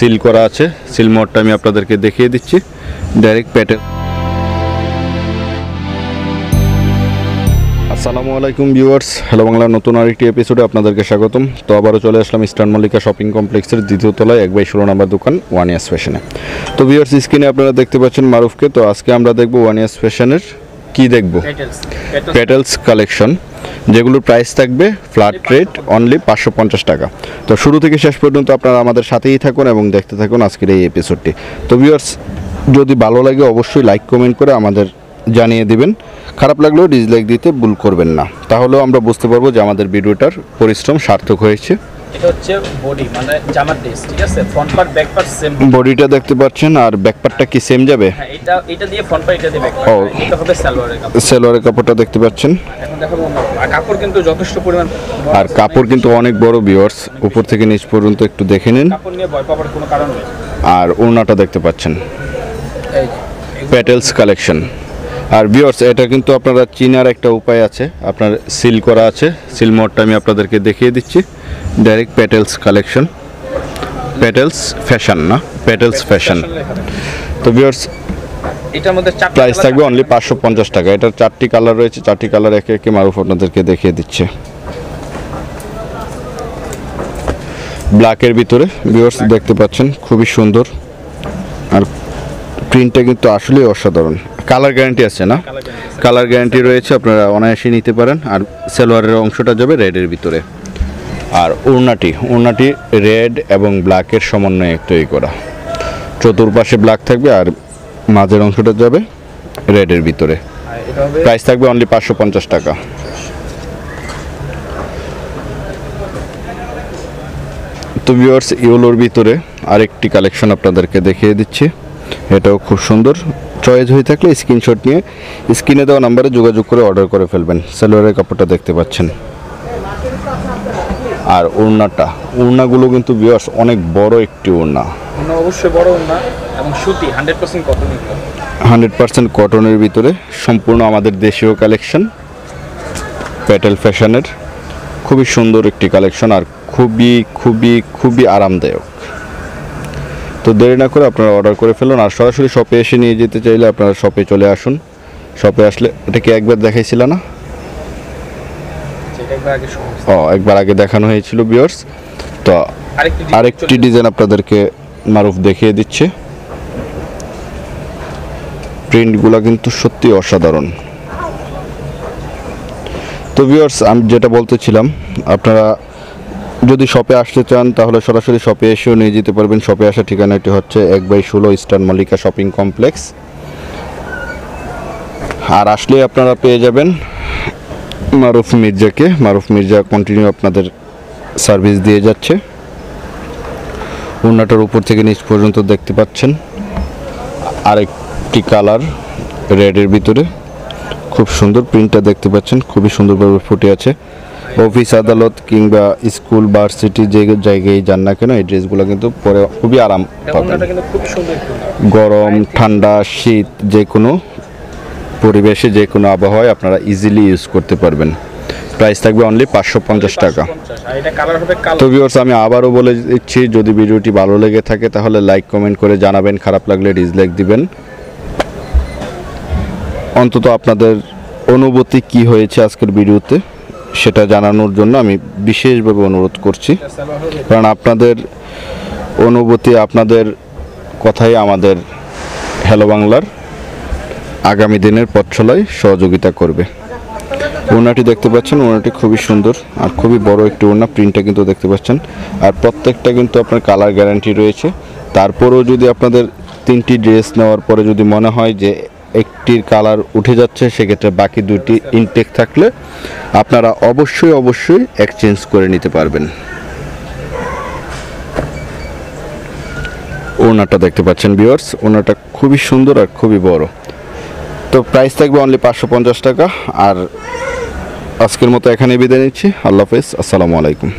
Seal করা আছে। Seal মোডটা আমি আপনাদেরকে দেখিয়ে দিচ্ছি। ডাইরেক্ট প্যাটে আসসালামু আলাইকুম ভিউয়ার্স। হ্যালো বাংলার নতুন আরেকটি এপিসোডে আপনাদেরকে স্বাগতম। তো আবারও চলে আসলাম ইস্টার্ন মল্লিকা শপিং কমপ্লেক্সের দ্বিতীয় তলায়, এক বাই ষোলো নম্বর দোকান ওয়ান ইয়ার্স ফ্যাশনে তো ভিউয়ার্স স্ক্রিনে আপনারা দেখতে পাচ্ছেন মারুফকে। তো আজকে আমরা দেখব ওয়ান ইয়ার্স ফ্যাশনের কি দেখব? পেটেলস কালেকশন যেগুলোর প্রাইস থাকবে ফ্ল্যাট রেট অনলি পাঁচশো পঞ্চাশ টাকা। তো শুরু থেকে শেষ পর্যন্ত আপনারা আমাদের সাথেই থাকুন এবং দেখতে থাকুন আজকের এই এপিসোডটি তো ভিউয়ার্স যদি ভালো লাগে অবশ্যই লাইক কমেন্ট করে আমাদের জানিয়ে দিবেন। খারাপ লাগলেও ডিসলাইক দিতে ভুল করবেন না। তাহলেও আমরা বুঝতে পারব যে আমাদের ভিডিওটার পরিশ্রম সার্থক হয়েছে। এটা হচ্ছে বডি মানে জামার ড্রেস ঠিক আছে? Front part back part same বডিটা দেখতে পাচ্ছেন আর ব্যাকপার্টটা কি সেম যাবে? হ্যাঁ এটা এটা দিয়ে ফ্রন্ট পার্ট এটা দিয়ে ব্যাক ও। এটা হবে সালোয়ারের কাপড়। সেলোয়ারের কাপড়টা দেখতে পাচ্ছেন? এখন আর কাপড় কিন্তু যথেষ্ট পরিমাণ আর কাপড় কিন্তু অনেক বড় ভিউয়ার্স উপর থেকে নিচ পর্যন্ত একটু দেখে নিন। কাপড় নিয়ে ভয় পাওয়ার কোনো কারণ নেই। আর ওড়নাটা দেখতে পাচ্ছেন। প্যাটেলস কালেকশন আর ভিউয়ার্স এটা কিন্তু আপনারা চিনার একটা উপায় আছে। আপনার সিল করা আছে। সিল মোডটা আমি আপনাদেরকে দেখিয়ে দিচ্ছি। Direct Patels collection Patels fashion না? প্যাটেলস ফ্যাশন তো ভিউয়ার্স এটার মধ্যে চারটি প্রাইস থাকবে অনলি পাঁচশো পঞ্চাশ টাকা। এটার চারটি কালার রয়েছে চারটি কালার একে একে মারুফ আপনাদেরকে দেখিয়ে দিচ্ছে। ব্ল্যাকের ভিতরে ভিউয়ার্স দেখতে পাচ্ছেন খুবই সুন্দর। আর প্রিন্টটা কিন্তু আসলেই অসাধারণ। কালার গ্যারান্টি আছে না? কালার গ্যারান্টি রয়েছে আপনারা অনায়াসে নিতে পারেন। আর সালোয়ারের অংশটা যাবে রেডের ভিতরে। আর ওড়নাটি ওড়নাটি রেড এবং ব্ল্যাকের সমন্বয়ে তৈরি করা। চতুর্পাশে ব্ল্যাক থাকবে আর মাঝের অংশটা যাবে রেডের ভিতরে। প্রাইস থাকবে অনলি পাঁচশো পঞ্চাশ টাকা। তো ভিউয়ার্স ইউলোর ভিতরে আরেকটি কালেকশন আপনাদেরকে দেখিয়ে দিচ্ছি। এটাও খুব সুন্দর। চয়েস হয়ে থাকলে স্ক্রিনশট নিয়ে স্ক্রিনে দেওয়া নাম্বারে যোগাযোগ করে অর্ডার করে ফেলবেন। সালোয়ারের কাপড়টা দেখতে পাচ্ছেন। আর ওড়নাটা ওড়নাগুলো কিন্তু ভিউয়ার্স অনেক বড় একটি ওড়না। অন্য অবশ্যই বড় না এবং সুতি hundred percent cotton hundred percent কটনের ভিতরে সম্পূর্ণ আমাদের দেশীয় কালেকশন প্যাটেল ফ্যাশনের। খুবই সুন্দর একটি কালেকশন আর খুবই খুবই খুবই আরামদায়ক। তো দেরি না করে আপনারা অর্ডার করে ফেলুন আর সরাসরি শপে এসে নিয়ে যেতে চাইলে আপনারা শপে চলে আসুন। শপে আসলে এটা কি একবার দেখাইছিল না? একবার আগে ও একবার আগে দেখানো হয়েছিল বিয়ার্স তো আরেকটি ডিজাইন আপনাদেরকে মারুফ দেখিয়ে দিচ্ছে। প্রিন্টগুলো কিন্তু সত্যি অসাধারণ। তো ভিউয়ার্স আমি যেটা বলতেছিলাম, আপনারা যদি শপে আসতে চান, তাহলে সরাসরি শপে এসেও নিয়ে যেতে পারবেন। শপে আসার ঠিকানাটি হচ্ছে এক বাই ষোলো ইস্টার্ন মল্লিকা শপিং কমপ্লেক্স। আর আসলে আপনারা পেয়ে যাবেন মারুফ মির্জাকে। মারুফ মির্জা কন্টিনিউ আপনাদের সার্ভিস দিয়ে যাচ্ছে। ওড়নাটার উপর থেকে নিচ পর্যন্ত দেখতে পাচ্ছেন। আরেকটি কালার রেডের ভিতরে। খুব সুন্দর প্রিন্টটা দেখতে পাচ্ছেন খুবই সুন্দরভাবে ফুটে আছে। অফিস আদালত কিংবা স্কুল ভার্সিটি যে জায়গায় যান না কেন এই ড্রেসগুলো কিন্তু পরে খুবই আরাম পাবেন। একটু। গরম ঠান্ডা শীত যে কোনো পরিবেশে যে কোনো আবহাওয়ায় আপনারা ইজিলি ইউজ করতে পারবেন। প্রাইস থাকবে অনলি পাঁচশো পঞ্চাশ টাকা। 550 আর এটা কালার হবে কালো। তো ভিউয়ার্স আমি আবারও বলে দিচ্ছি যদি ভিডিওটি ভালো লেগে থাকে তাহলে লাইক কমেন্ট করে জানাবেন খারাপ লাগলে ডিসলাইক দিবেন। অন্তত আপনাদের অনুভূতি কি হয়েছে আজকের ভিডিওতে, সেটা জানানোর জন্য আমি বিশেষভাবে অনুরোধ করছি। কারণ আপনাদের অনুভূতি, আপনাদের কথাই আমাদের হ্যালো বাংলার আগামী দিনের পথ চলায় সহযোগিতা করবে। ওড়নাটি দেখতে পাচ্ছেন ওড়নাটি খুবই সুন্দর আর খুবই বড় একটি ওড়না প্রিন্টটা কিন্তু দেখতে পাচ্ছেন। আর প্রত্যেকটা কিন্তু আপনার কালার গ্যারান্টি রয়েছে। তারপরেও যদি আপনাদের তিনটি ড্রেস নেওয়ার পরে যদি মনে হয় যে একটির কালার উঠে যাচ্ছে, সেক্ষেত্রে বাকি দুটি ইনটেক থাকলে আপনারা অবশ্যই অবশ্যই এক্সচেঞ্জ করে নিতে পারবেন। ওনাটা দেখতে পাচ্ছেন ভিউয়ার্স ওনাটা খুবই সুন্দর আর খুবই বড়। তো প্রাইস থাকবে অনলি পাঁচশো পঞ্চাশ টাকা, আর আজকের মতো এখানে বিদায় নিচ্ছি। আল্লাহ হাফেজ, আসসালামু আলাইকুম।